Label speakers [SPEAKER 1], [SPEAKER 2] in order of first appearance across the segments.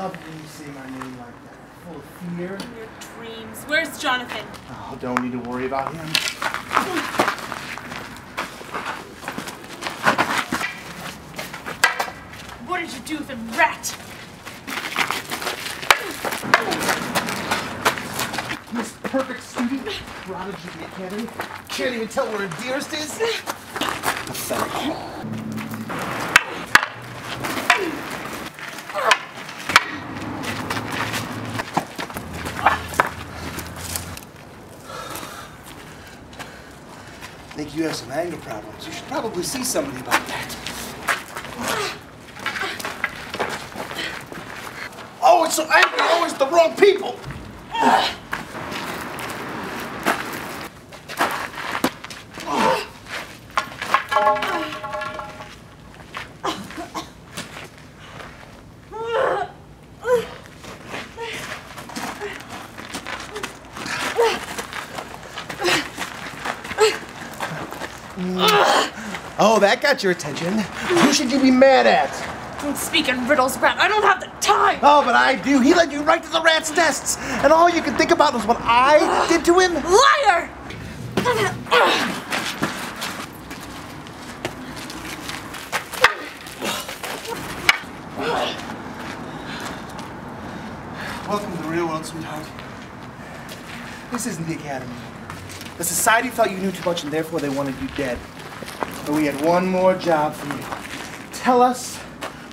[SPEAKER 1] say my name like that? Full of fear?
[SPEAKER 2] In your dreams. Where's Jonathan?
[SPEAKER 1] Oh, don't need to worry about him.
[SPEAKER 2] What did you do with him, rat?
[SPEAKER 1] This perfect student, prodigy of the academy, can't even tell where her dearest is. Pathetic. Think you have some anger problems. You should probably see somebody about that. Oh, it's so angry, always the wrong people. Oh, that got your attention. Who should you be mad at?
[SPEAKER 2] Don't speak in riddles, rat. I don't have the time.
[SPEAKER 1] Oh, but I do. He led you right to the rat's nests, and all you could think about was what I did to him.
[SPEAKER 2] Liar!
[SPEAKER 1] Welcome to the real world, sweetheart. This isn't the academy. The society felt you knew too much, and therefore they wanted you dead. But we had one more job for you. Tell us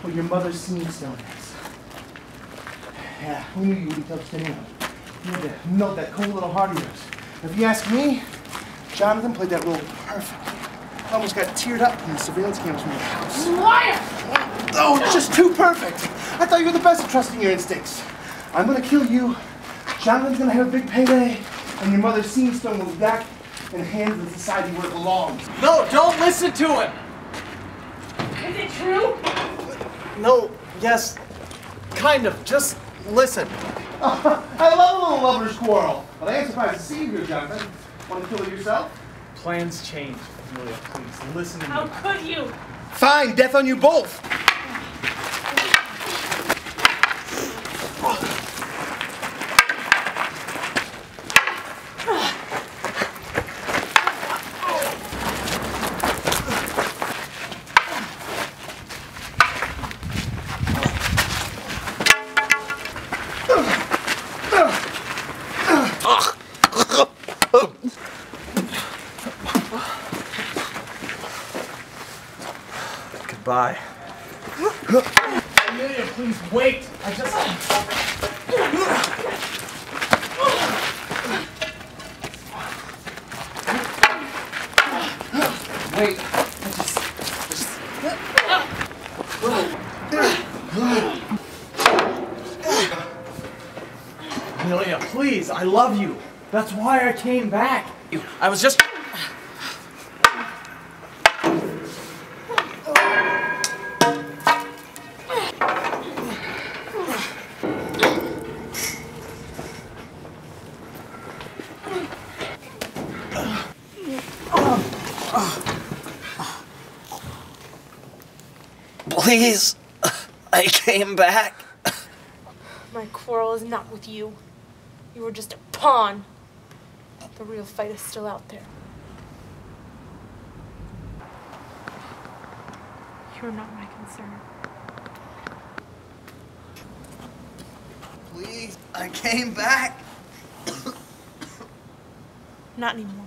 [SPEAKER 1] what your mother's seeing stone is. Yeah, we knew you wouldn't tell anyone. You had to melt that cold little heart of yours. If you ask me, Jonathan played that role perfectly. I almost got teared up from the surveillance cameras from your house.
[SPEAKER 2] Liar!
[SPEAKER 1] Oh, it's just too perfect. I thought you were the best at trusting your instincts. I'm gonna kill you. Jonathan's gonna have a big payday, and your mother's seeing stone will be back in the hands of the society where it belongs.
[SPEAKER 3] No, don't listen to him.
[SPEAKER 2] Is it true?
[SPEAKER 3] No, yes, kind of. Just listen.
[SPEAKER 1] I love a little lover's quarrel, but I ain't surprised to see you here, Jonathan. Want to kill it yourself?
[SPEAKER 3] Plans change, Julia. Please listen to
[SPEAKER 2] How
[SPEAKER 3] me.
[SPEAKER 2] How could you?
[SPEAKER 1] Fine, death on you both.
[SPEAKER 3] Goodbye. Amelia, please wait. I just.
[SPEAKER 1] Wait.
[SPEAKER 3] I just Amelia, please. I love you. That's why I came back. I was just.
[SPEAKER 4] Please, I came back.
[SPEAKER 2] My quarrel is not with you. You were just a pawn. The real fight is still out there. You're not my concern.
[SPEAKER 4] Please, I came back.
[SPEAKER 2] Not anymore.